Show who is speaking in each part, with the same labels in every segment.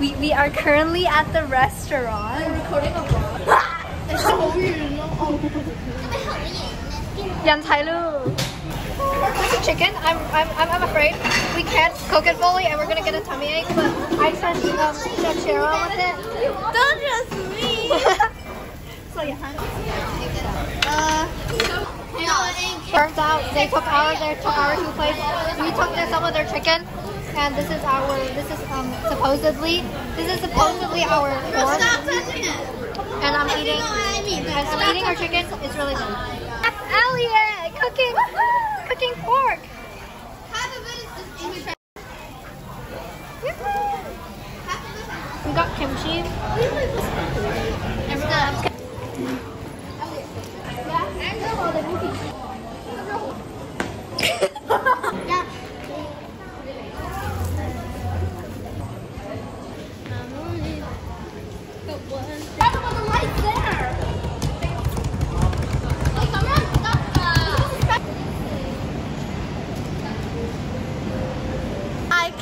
Speaker 1: We, we are currently at the restaurant.
Speaker 2: I'm recording a vlog.
Speaker 1: Ah! Yan Tai Lu. Chicken, I'm, I'm, I'm afraid we can't cook it fully and we're gonna get a tummy ache, but I sent um, Chef Cheryl with it.
Speaker 2: Don't trust me!
Speaker 1: so yeah.
Speaker 2: Uh,
Speaker 1: Turns out they took ours, their took our two plates. We took their, some of their chicken and this is our this is um supposedly this is supposedly our fourth.
Speaker 2: Stop touching it.
Speaker 1: And I'm eating and I'm eating our chicken. It's really good. Elliot cooking cooking pork.
Speaker 2: Half of it is just English. Half of it
Speaker 1: We got kimchi.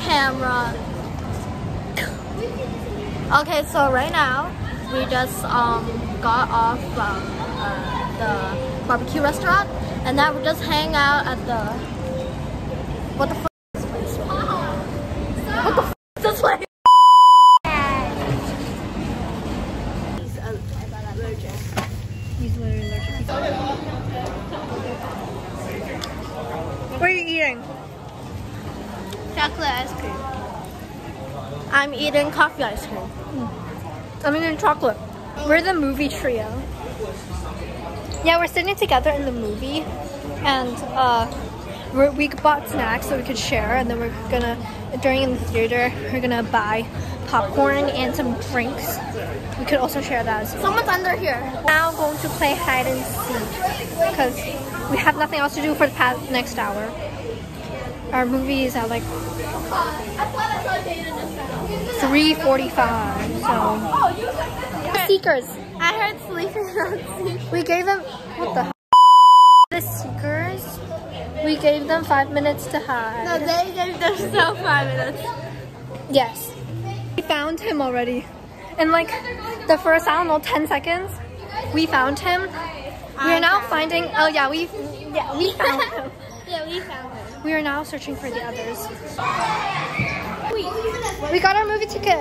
Speaker 1: Camera. Okay, so right now we just um got off from uh, the barbecue restaurant, and now we're just hanging out at the what the f is this place? What the f is this place? He's literally allergic. What are you eating?
Speaker 2: chocolate ice cream.
Speaker 1: I'm eating coffee ice cream. I'm eating chocolate. We're the movie trio. Yeah, we're sitting together in the movie, and uh, we bought snacks so we could share, and then we're gonna during in the theater we're gonna buy popcorn and some drinks. We could also share that as well.
Speaker 2: Someone's under here.
Speaker 1: Now going to play hide and seek because we have nothing else to do for the past next hour. Our movie is at like
Speaker 2: I thought I saw Dana just now.
Speaker 1: 3:45. So. Seekers.
Speaker 2: I heard sleeping.
Speaker 1: We gave them what the? The seekers. We gave them five minutes to hide.
Speaker 2: No, they gave themselves five minutes.
Speaker 1: Yes. We found him already. In like the first I don't know ten seconds, we found him. We are now finding. Oh yeah, we yeah we found him.
Speaker 2: Yeah, we found it.
Speaker 1: We are now searching for the others. We got our movie ticket.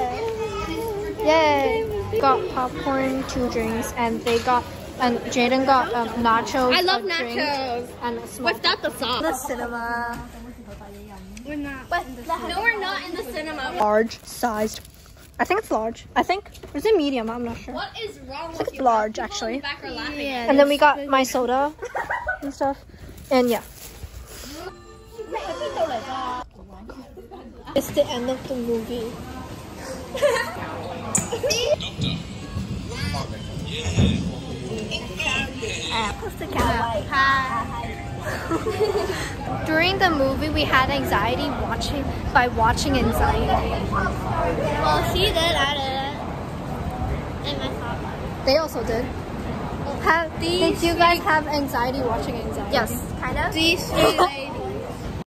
Speaker 1: Yay! Got popcorn, two drinks, and they got and Jaden got um, nachos.
Speaker 2: I love
Speaker 1: a drink,
Speaker 2: nachos.
Speaker 1: And a small
Speaker 2: Without the sauce.
Speaker 1: the cinema.
Speaker 2: We're not. But no, we're not in the cinema.
Speaker 1: Large sized. I think it's large. I think. Is it medium? I'm not sure.
Speaker 2: What is wrong
Speaker 1: think
Speaker 2: with
Speaker 1: it's
Speaker 2: you?
Speaker 1: large,
Speaker 2: People
Speaker 1: actually.
Speaker 2: the back are laughing.
Speaker 1: And then we got my soda and stuff. And yeah. It's the end of the movie. During the movie, we had anxiety watching by watching anxiety.
Speaker 2: Well, she did. I did. And my top.
Speaker 1: They also did. Have, did you guys have anxiety watching anxiety?
Speaker 2: Yes.
Speaker 1: kind of.
Speaker 2: These three ladies